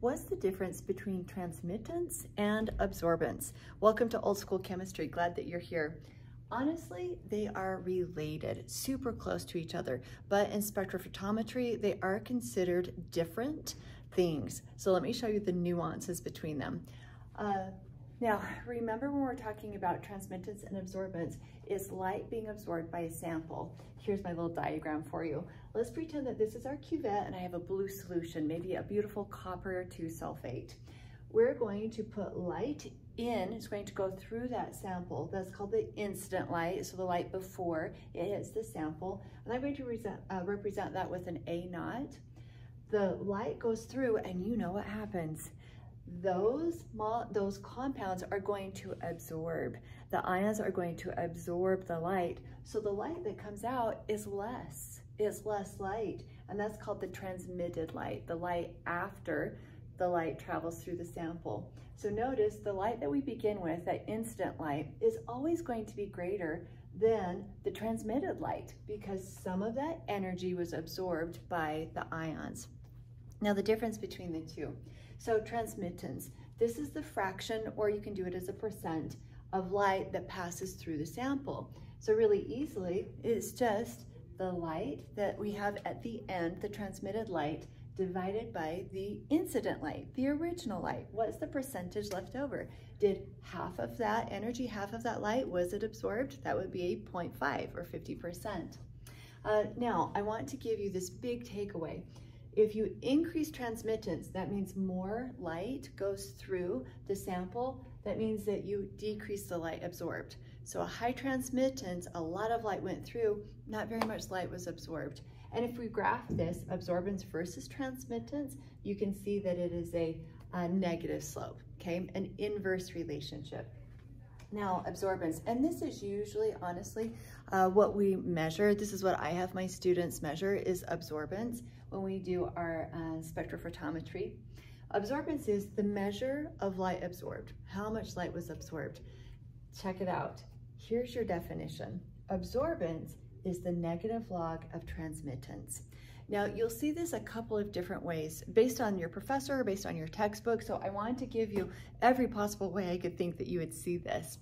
What's the difference between transmittance and absorbance? Welcome to Old School Chemistry. Glad that you're here. Honestly, they are related, super close to each other, but in spectrophotometry, they are considered different things. So let me show you the nuances between them. Uh, now, remember when we're talking about transmittance and absorbance, is light being absorbed by a sample. Here's my little diagram for you. Let's pretend that this is our cuvette and I have a blue solution, maybe a beautiful copper 2 sulfate. We're going to put light in, it's going to go through that sample. That's called the incident light, so the light before it hits the sample. And I'm going to represent, uh, represent that with an A naught. The light goes through and you know what happens those, those compounds are going to absorb. The ions are going to absorb the light. So the light that comes out is less, is less light. And that's called the transmitted light, the light after the light travels through the sample. So notice the light that we begin with, that incident light, is always going to be greater than the transmitted light because some of that energy was absorbed by the ions. Now the difference between the two. So transmittance, this is the fraction, or you can do it as a percent, of light that passes through the sample. So really easily, it's just the light that we have at the end, the transmitted light, divided by the incident light, the original light. What's the percentage left over? Did half of that energy, half of that light, was it absorbed? That would be a 0.5 or 50%. Uh, now, I want to give you this big takeaway. If you increase transmittance, that means more light goes through the sample. That means that you decrease the light absorbed. So a high transmittance, a lot of light went through, not very much light was absorbed. And if we graph this, absorbance versus transmittance, you can see that it is a, a negative slope, okay? An inverse relationship. Now, absorbance, and this is usually, honestly, uh, what we measure. This is what I have my students measure is absorbance when we do our uh, spectrophotometry. Absorbance is the measure of light absorbed, how much light was absorbed. Check it out. Here's your definition. Absorbance is the negative log of transmittance. Now, you'll see this a couple of different ways based on your professor, based on your textbook. So I wanted to give you every possible way I could think that you would see this.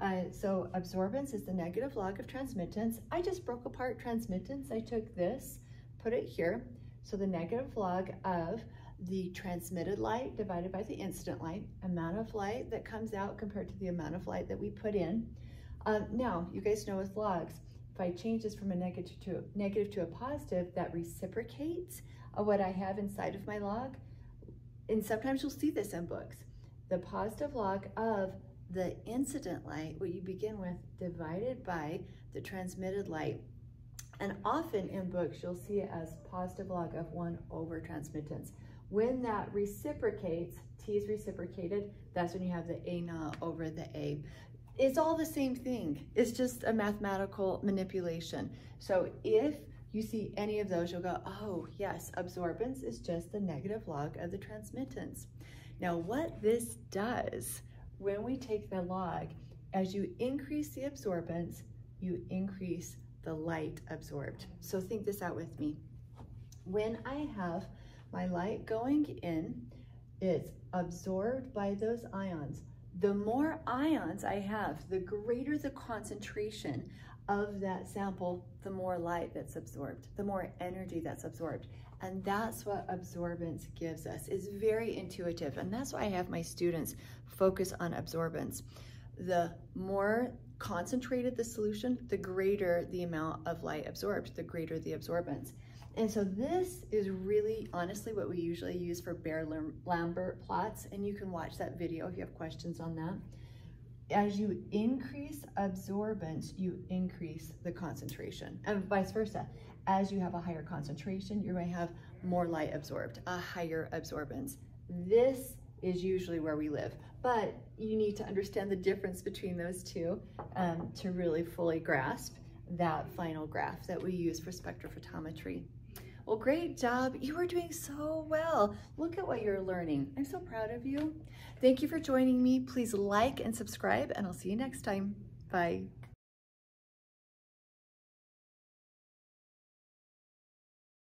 Uh, so absorbance is the negative log of transmittance. I just broke apart transmittance. I took this, put it here. So the negative log of the transmitted light divided by the incident light, amount of light that comes out compared to the amount of light that we put in. Um, now, you guys know with logs, if I change this from a negative to, negative to a positive, that reciprocates what I have inside of my log. And sometimes you'll see this in books. The positive log of the incident light, what you begin with, divided by the transmitted light. And often in books, you'll see it as positive log of 1 over transmittance. When that reciprocates, T is reciprocated, that's when you have the A naught over the A it's all the same thing. It's just a mathematical manipulation. So if you see any of those, you'll go, oh yes, absorbance is just the negative log of the transmittance. Now what this does, when we take the log, as you increase the absorbance, you increase the light absorbed. So think this out with me. When I have my light going in, it's absorbed by those ions the more ions I have, the greater the concentration of that sample, the more light that's absorbed, the more energy that's absorbed. And that's what absorbance gives us. It's very intuitive. And that's why I have my students focus on absorbance. The more concentrated the solution, the greater the amount of light absorbed, the greater the absorbance. And so this is really honestly what we usually use for Beer-Lambert plots. And you can watch that video if you have questions on that. As you increase absorbance, you increase the concentration and vice versa. As you have a higher concentration, going to have more light absorbed, a higher absorbance. This is usually where we live, but you need to understand the difference between those two um, to really fully grasp that final graph that we use for spectrophotometry. Well, great job. You are doing so well. Look at what you're learning. I'm so proud of you. Thank you for joining me. Please like and subscribe, and I'll see you next time. Bye.